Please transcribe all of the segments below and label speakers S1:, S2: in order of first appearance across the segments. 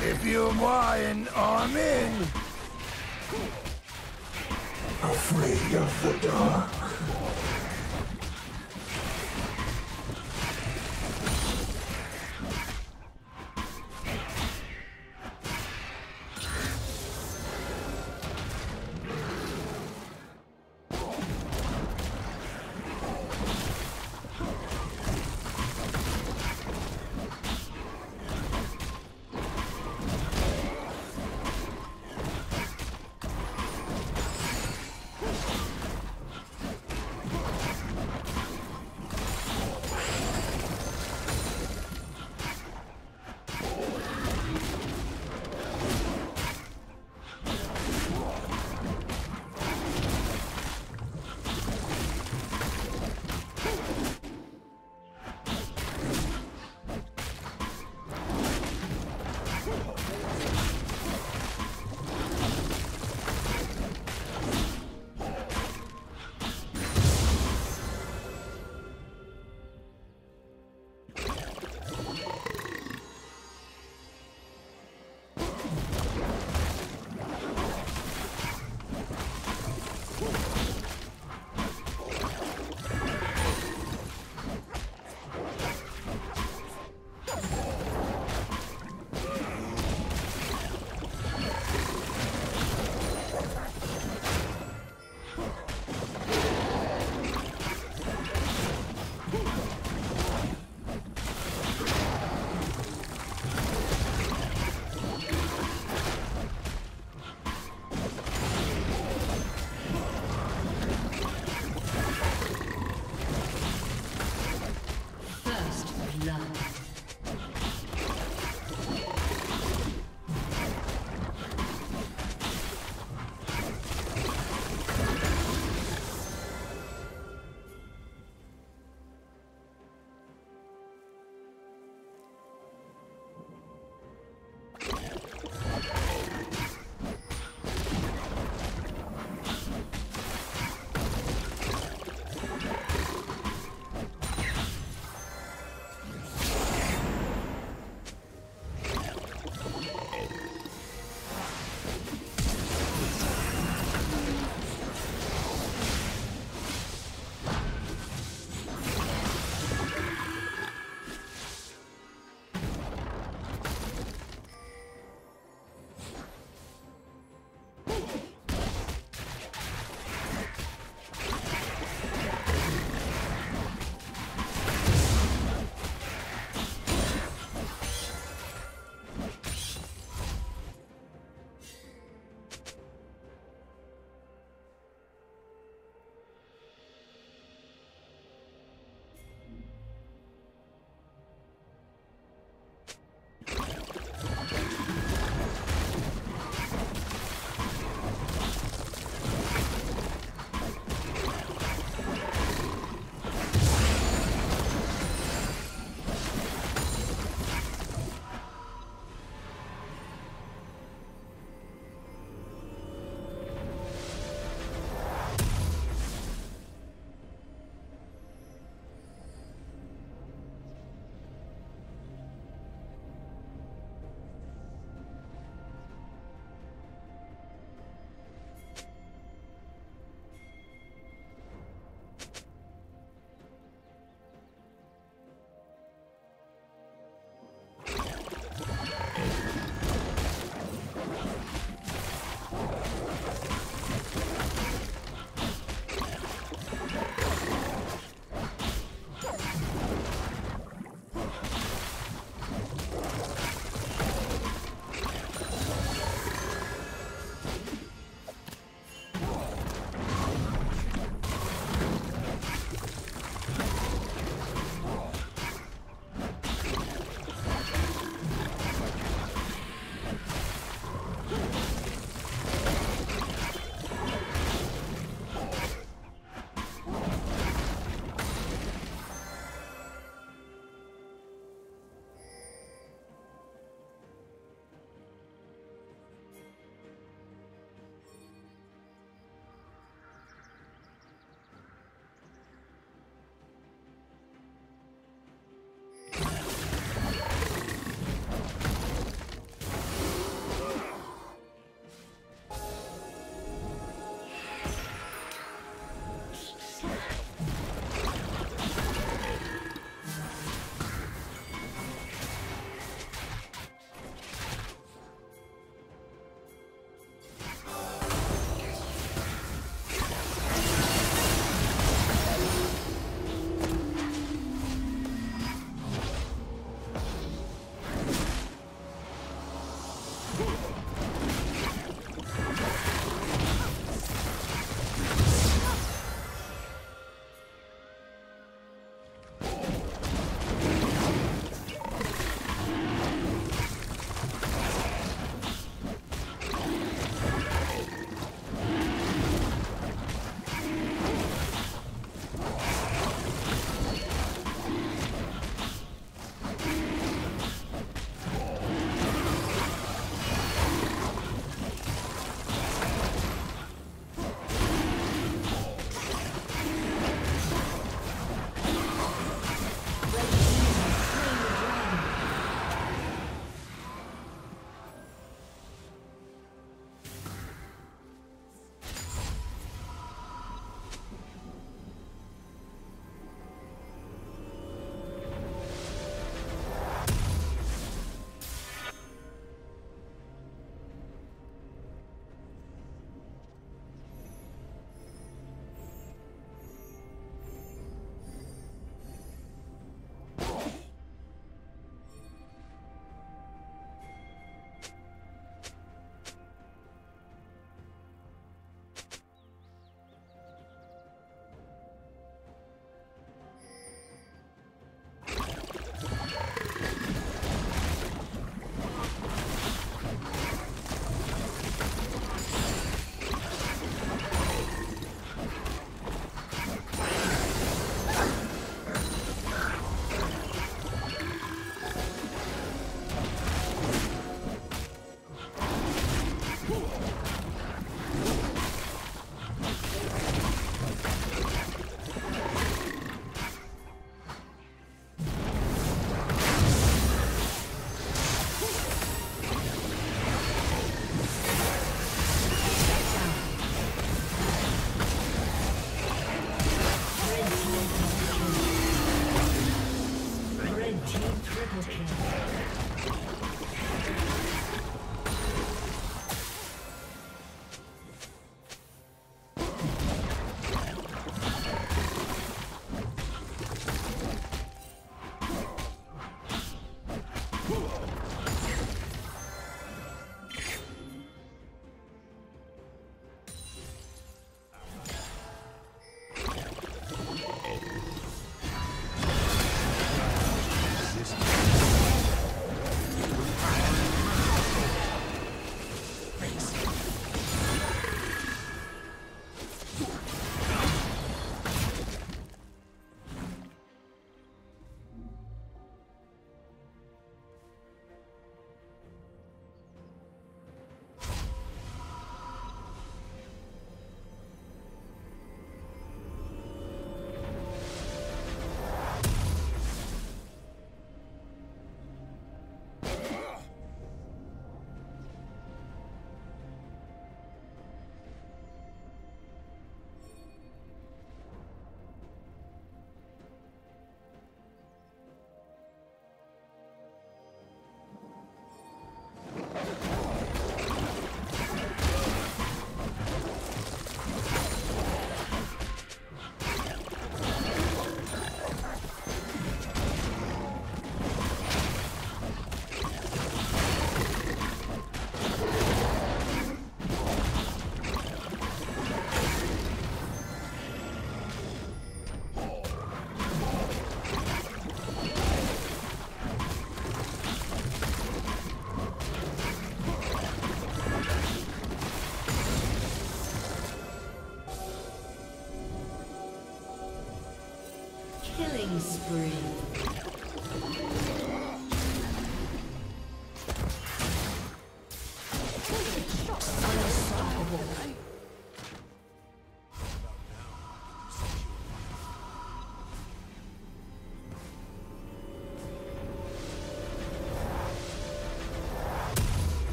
S1: If you're mine, I'm in.
S2: Afraid of the dark.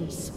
S3: Killing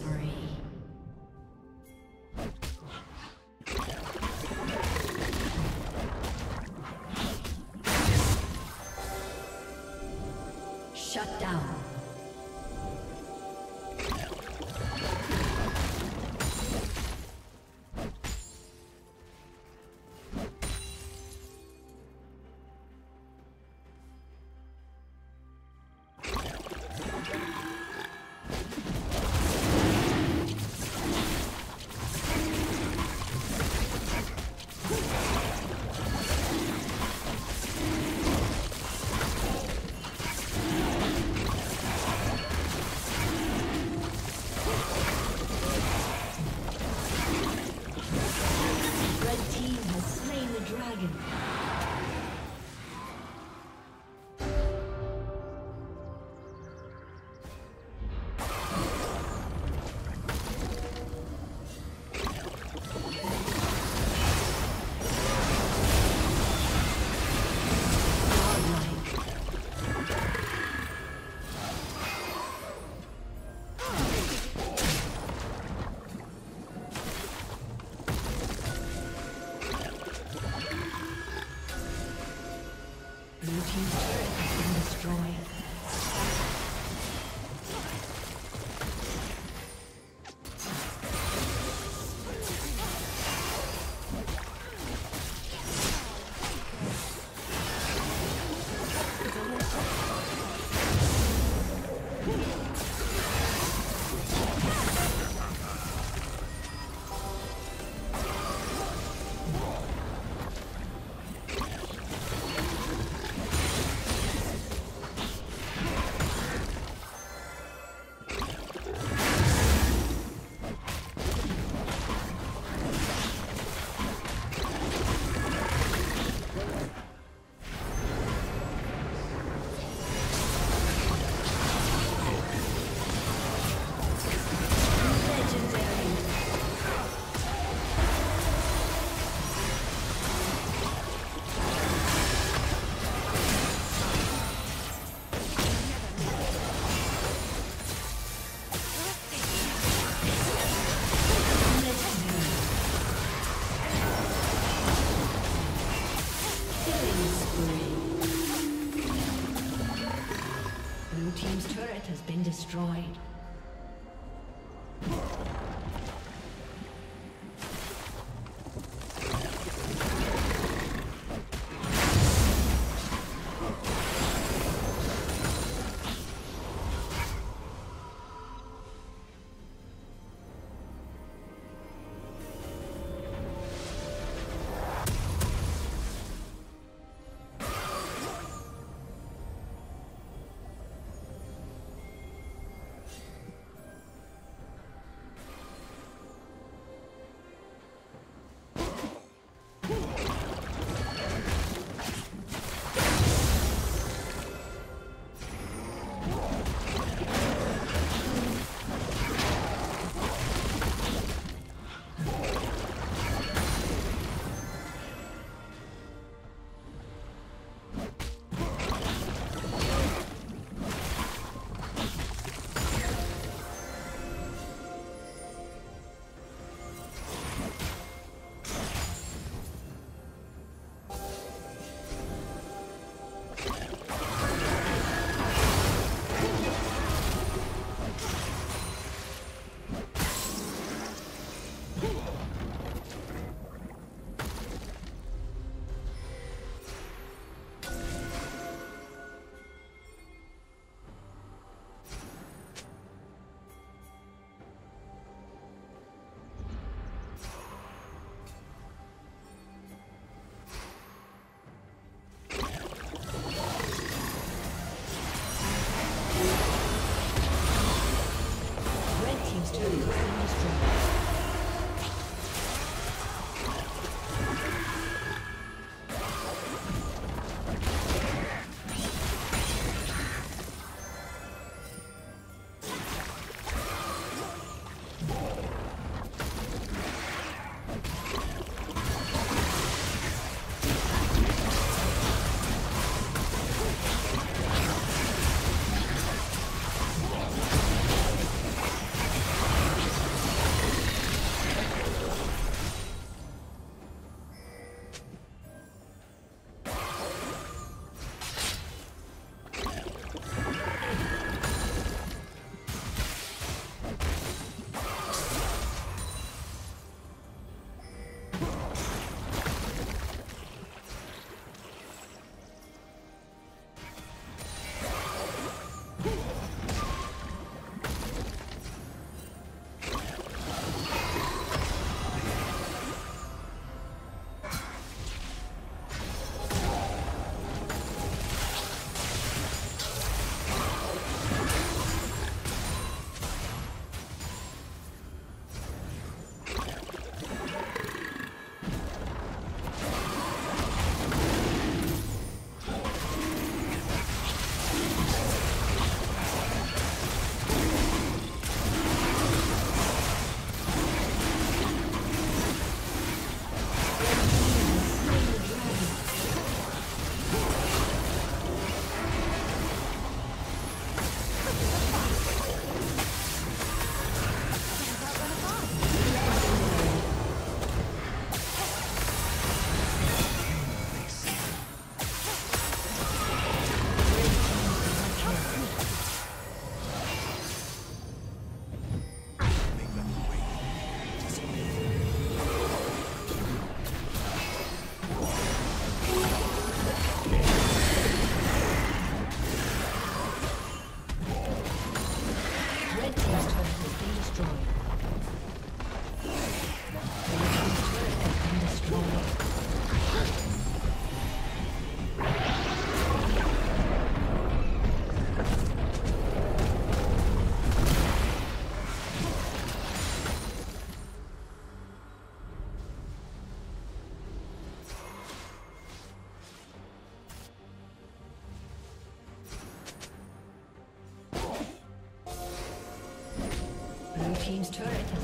S3: turret. has